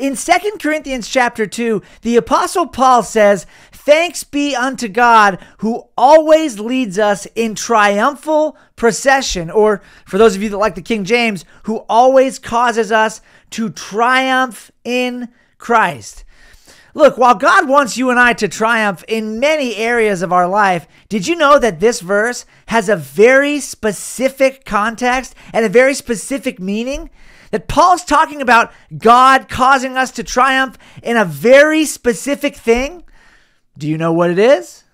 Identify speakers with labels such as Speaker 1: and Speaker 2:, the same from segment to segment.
Speaker 1: In 2 Corinthians chapter 2, the apostle Paul says, "Thanks be unto God who always leads us in triumphal procession," or for those of you that like the King James, who always causes us to triumph in Christ. Look, while God wants you and I to triumph in many areas of our life, did you know that this verse has a very specific context and a very specific meaning? That Paul's talking about God causing us to triumph in a very specific thing? Do you know what it is?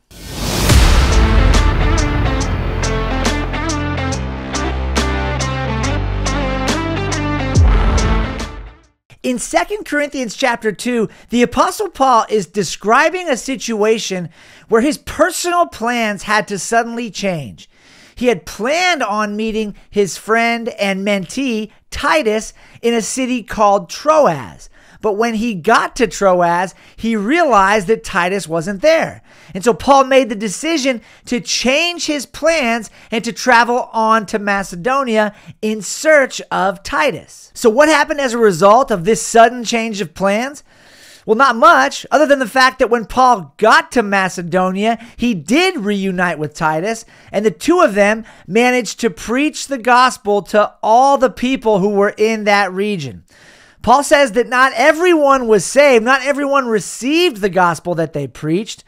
Speaker 1: In 2 Corinthians chapter 2, the apostle Paul is describing a situation where his personal plans had to suddenly change. He had planned on meeting his friend and mentee Titus in a city called Troas. But when he got to Troas, he realized that Titus wasn't there. And so Paul made the decision to change his plans and to travel on to Macedonia in search of Titus. So, what happened as a result of this sudden change of plans? Well, not much, other than the fact that when Paul got to Macedonia, he did reunite with Titus, and the two of them managed to preach the gospel to all the people who were in that region. Paul says that not everyone was saved, not everyone received the gospel that they preached,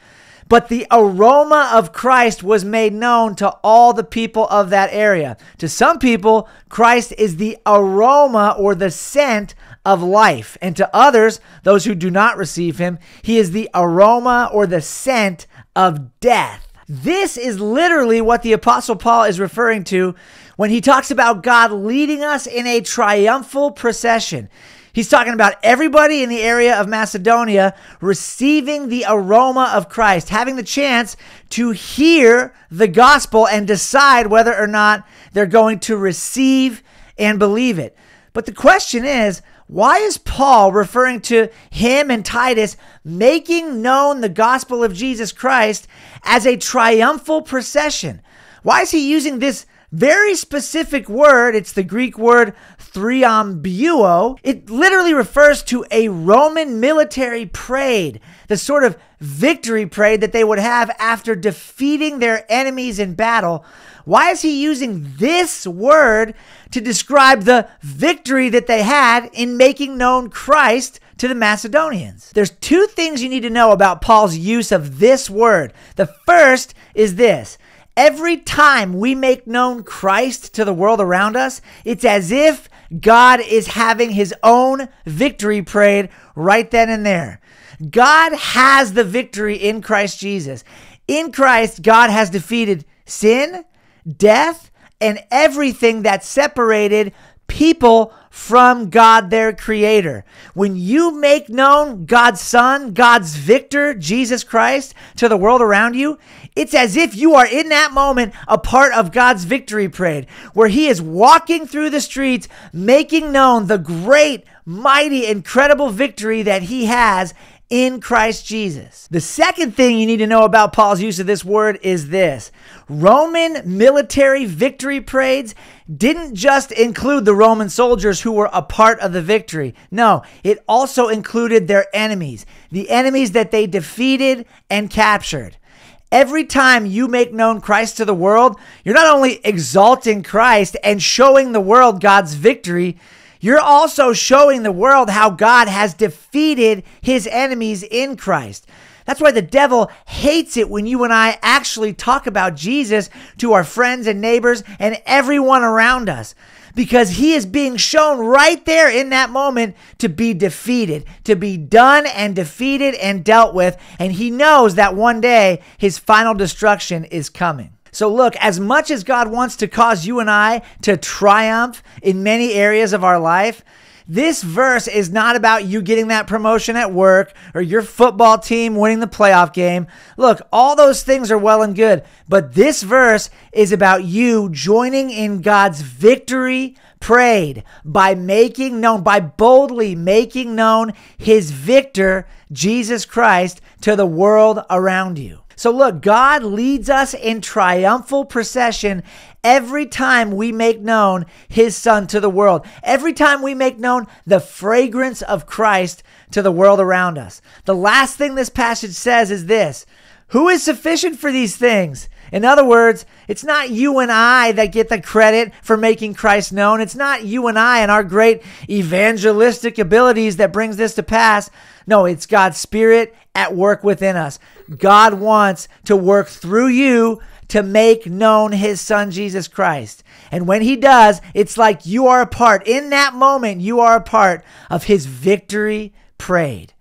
Speaker 1: but the aroma of Christ was made known to all the people of that area. To some people, Christ is the aroma or the scent of life. And to others, those who do not receive him, he is the aroma or the scent of death. This is literally what the Apostle Paul is referring to when he talks about God leading us in a triumphal procession. He's talking about everybody in the area of Macedonia receiving the aroma of Christ, having the chance to hear the gospel and decide whether or not they're going to receive and believe it. But the question is, why is Paul referring to him and Titus making known the gospel of Jesus Christ as a triumphal procession? Why is he using this very specific word. It's the Greek word thriambuo. It literally refers to a Roman military parade, the sort of victory parade that they would have after defeating their enemies in battle. Why is he using this word to describe the victory that they had in making known Christ to the Macedonians? There's two things you need to know about Paul's use of this word. The first is this Every time we make known Christ to the world around us, it's as if God is having his own victory parade right then and there. God has the victory in Christ Jesus. In Christ, God has defeated sin, death, and everything that separated people from God, their creator. When you make known God's Son, God's victor, Jesus Christ, to the world around you, it's as if you are in that moment a part of God's victory parade, where He is walking through the streets, making known the great, mighty, incredible victory that He has in Christ Jesus. The second thing you need to know about Paul's use of this word is this Roman military victory parades didn't just include the Roman soldiers who were a part of the victory. No, it also included their enemies, the enemies that they defeated and captured. Every time you make known Christ to the world, you're not only exalting Christ and showing the world God's victory, you're also showing the world how God has defeated his enemies in Christ. That's why the devil hates it when you and I actually talk about Jesus to our friends and neighbors and everyone around us. Because he is being shown right there in that moment to be defeated, to be done and defeated and dealt with. And he knows that one day his final destruction is coming. So, look, as much as God wants to cause you and I to triumph in many areas of our life, this verse is not about you getting that promotion at work or your football team winning the playoff game. Look, all those things are well and good, but this verse is about you joining in God's victory prayed by making known, by boldly making known his victor, Jesus Christ, to the world around you. So, look, God leads us in triumphal procession every time we make known his son to the world, every time we make known the fragrance of Christ to the world around us. The last thing this passage says is this Who is sufficient for these things? In other words, it's not you and I that get the credit for making Christ known. It's not you and I and our great evangelistic abilities that brings this to pass. No, it's God's Spirit at work within us. God wants to work through you to make known his son Jesus Christ. And when he does, it's like you are a part. In that moment, you are a part of his victory prayed.